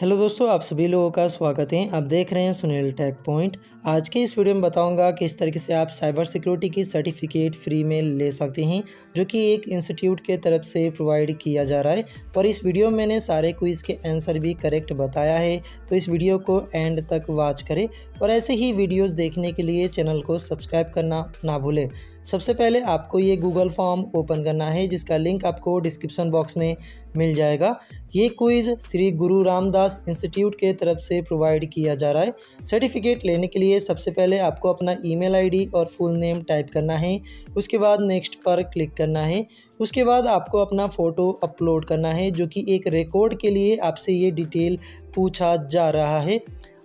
Hello दोस्तों, आप सभी लोगों का स्वागत है। आप देख रहे हैं सुनील टेक पॉइंट आज के इस वीडियो में बताऊँगा किस तरीके से आप साइबर सिक्योरिटी की सर्टिफिकेट फ्री में ले सकते हैं, जो कि एक इंस्टीट्यूट के तरफ़ से प्रोवाइड किया जा रहा है। और इस वीडियो में मैंने सारे क्विज़ के आंसर भी करेक्ट बताया है तो इस वीडियो को एंड तक वॉच करें। और ऐसे ही वीडियोज़ देखने के लिए चैनल को सब्सक्राइब करना ना भूलें। सबसे पहले आपको ये गूगल फॉर्म ओपन करना है, जिसका लिंक आपको डिस्क्रिप्शन बॉक्स में मिल जाएगा। ये क्विज़ श्री गुरु रामदास इंस्टीट्यूट के तरफ़ से प्रोवाइड किया जा रहा है। सर्टिफिकेट लेने के लिए सबसे पहले आपको अपना ईमेल आईडी और फुल नेम टाइप करना है। उसके बाद नेक्स्ट पर क्लिक करना है। उसके बाद आपको अपना फ़ोटो अपलोड करना है, जो कि एक रिकॉर्ड के लिए आपसे ये डिटेल पूछा जा रहा है।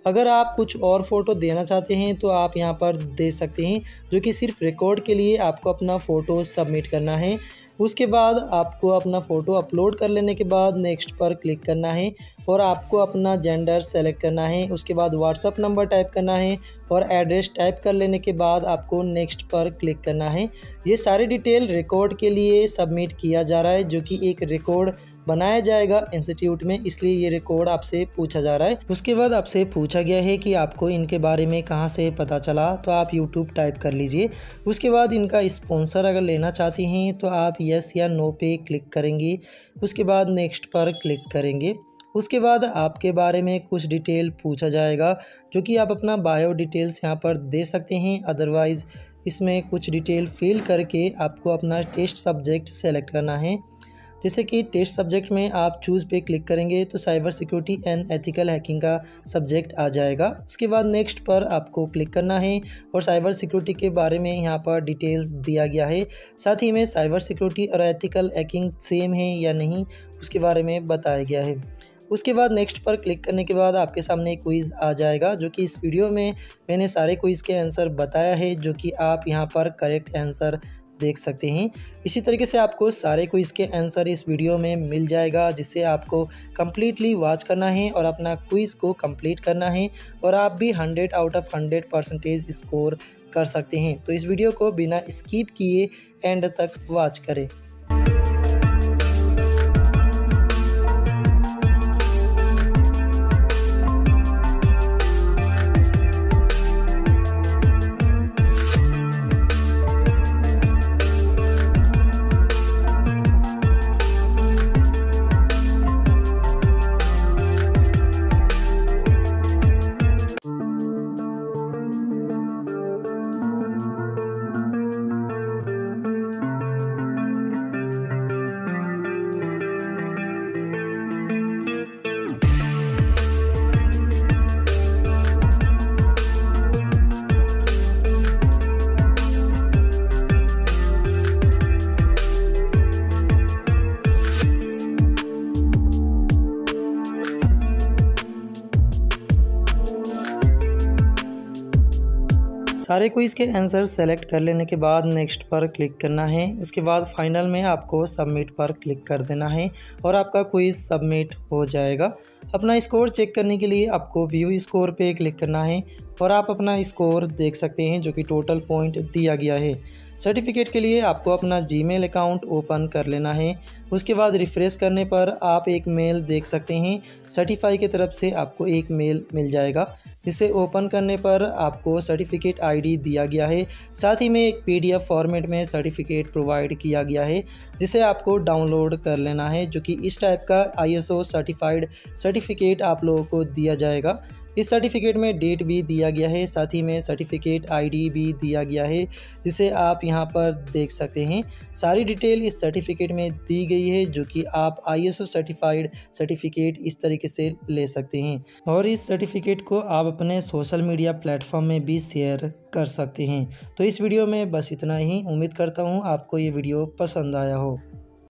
अगर आप कुछ और फ़ोटो देना चाहते हैं तो आप यहाँ पर दे सकते हैं, जो कि सिर्फ़ रिकॉर्ड के लिए आपको अपना फ़ोटो सबमिट करना है। उसके बाद आपको अपना फ़ोटो अपलोड कर लेने के बाद नेक्स्ट पर क्लिक करना है और आपको अपना जेंडर सेलेक्ट करना है। उसके बाद व्हाट्सअप नंबर टाइप करना है और एड्रेस टाइप कर लेने के बाद आपको नेक्स्ट पर क्लिक करना है। ये सारी डिटेल रिकॉर्ड के लिए सबमिट किया जा रहा है, जो कि एक रिकॉर्ड बनाया जाएगा इंस्टीट्यूट में, इसलिए ये रिकॉर्ड आपसे पूछा जा रहा है। उसके बाद आपसे पूछा गया है कि आपको इनके बारे में कहाँ से पता चला तो आप यूट्यूब टाइप कर लीजिए। उसके बाद इनका स्पॉन्सर अगर लेना चाहती हैं तो आप यस या नो पे क्लिक करेंगे। उसके बाद नेक्स्ट पर क्लिक करेंगे। उसके बाद आपके बारे में कुछ डिटेल पूछा जाएगा, जो कि आप अपना बायो डिटेल्स यहाँ पर दे सकते हैं। अदरवाइज़ इसमें कुछ डिटेल फिल करके आपको अपना टेस्ट सब्जेक्ट सेलेक्ट करना है। जैसे कि टेस्ट सब्जेक्ट में आप चूज़ पे क्लिक करेंगे तो cyber security and ethical hacking का सब्जेक्ट आ जाएगा। उसके बाद नेक्स्ट पर आपको क्लिक करना है और साइबर सिक्योरिटी के बारे में यहाँ पर डिटेल्स दिया गया है। साथ ही में साइबर सिक्योरिटी और एथिकल हैकिंग सेम है या नहीं, उसके बारे में बताया गया है। उसके बाद नेक्स्ट पर क्लिक करने के बाद आपके सामने एक क्विज़ आ जाएगा, जो कि इस वीडियो में मैंने सारे क्विज़ के आंसर बताया है, जो कि आप यहाँ पर करेक्ट आंसर देख सकते हैं। इसी तरीके से आपको सारे क्विज़ के आंसर इस वीडियो में मिल जाएगा जिसे आपको कम्प्लीटली वॉच करना है और अपना क्विज़ को कंप्लीट करना है और आप भी hundred out of hundred percentage score कर सकते हैं। तो इस वीडियो को बिना स्किप किए एंड तक वॉच करें। सारे के आंसर सेलेक्ट कर लेने के बाद नेक्स्ट पर क्लिक करना है। उसके बाद फाइनल में आपको सबमिट पर क्लिक कर देना है और आपका क्विज़ सबमिट हो जाएगा। अपना स्कोर चेक करने के लिए आपको व्यू स्कोर पे क्लिक करना है और आप अपना स्कोर देख सकते हैं जो कि टोटल पॉइंट दिया गया है। सर्टिफिकेट के लिए आपको अपना जीमेल अकाउंट ओपन कर लेना है। उसके बाद रिफ़्रेश करने पर आप एक मेल देख सकते हैं। सर्टिफाई की तरफ़ से आपको एक मेल मिल जाएगा। इसे ओपन करने पर आपको सर्टिफिकेट आईडी दिया गया है। साथ ही में एक पीडीएफ फॉर्मेट में सर्टिफिकेट प्रोवाइड किया गया है, जिसे आपको डाउनलोड कर लेना है, जो कि इस टाइप का आईएसओ सर्टिफाइड सर्टिफिकेट आप लोगों को दिया जाएगा। इस सर्टिफिकेट में डेट भी दिया गया है, साथ ही में सर्टिफिकेट आईडी भी दिया गया है, जिसे आप यहाँ पर देख सकते हैं। सारी डिटेल इस सर्टिफिकेट में दी गई है, जो कि आप आईएसओ सर्टिफाइड सर्टिफिकेट इस तरीके से ले सकते हैं। और इस सर्टिफिकेट को आप अपने सोशल मीडिया प्लेटफॉर्म में भी शेयर कर सकते हैं। तो इस वीडियो में बस इतना ही, उम्मीद करता हूँ आपको ये वीडियो पसंद आया हो।